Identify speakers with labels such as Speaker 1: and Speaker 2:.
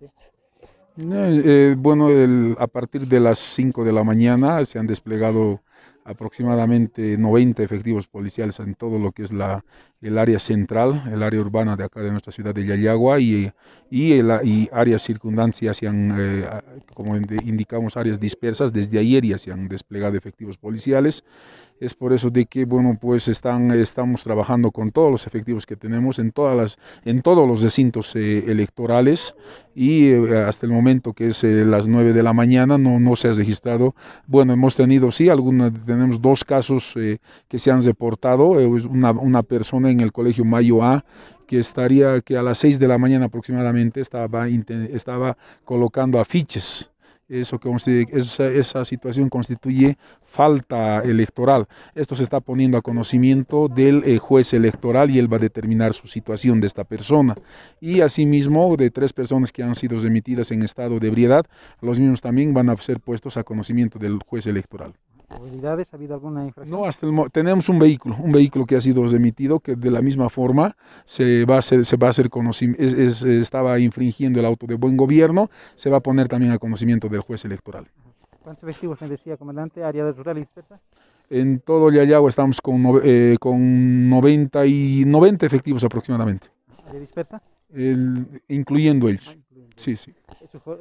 Speaker 1: Eh, eh, bueno, el- a partir de las 5 de la mañana se han desplegado aproximadamente 90 efectivos policiales en todo lo que es la, el área central, el área urbana de acá de nuestra ciudad de Yayagua y, y, el- y áreas han, eh, como indi- indicamos, áreas dispersas. Desde ayer ya se han desplegado efectivos policiales. Es por eso de que, bueno, pues están, estamos trabajando con todos los efectivos que tenemos en, todas las, en todos los recintos eh, electorales y eh, hasta el momento que es eh, las 9 de la mañana no, no se ha registrado. Bueno, hemos tenido, sí, alguna, tenemos dos casos eh, que se han reportado. Eh, una, persona en el colegio Mayo A que estaría, que a las 6 de la mañana aproximadamente estaba, estaba colocando afiches. Eso, esa, esa situación constituye falta electoral. Esto se está poniendo a conocimiento del eh, juez electoral y él va a determinar su situación de esta persona. Y asimismo, de tres personas que han sido remitidas en estado de ebriedad, los mismos también van a ser puestos a conocimiento del juez electoral.
Speaker 2: ¿Autoridades? ¿Ha habido alguna infracción?
Speaker 1: No, hasta el mo- tenemos un vehículo, un vehículo que ha sido remitido, que de la misma forma se va a hacer, se va a hacer conocim- es- es- estaba infringiendo el auto de buen gobierno, se va a poner también a conocimiento del juez electoral.
Speaker 2: ¿Cuántos efectivos me decía, comandante? ¿Área rural dispersa?
Speaker 1: En todo Yayagua estamos con, eh, con 90, y 90 efectivos aproximadamente,
Speaker 2: ¿Área dispersa?
Speaker 1: el- incluyendo ellos. Sí, sí.
Speaker 2: Eso fue-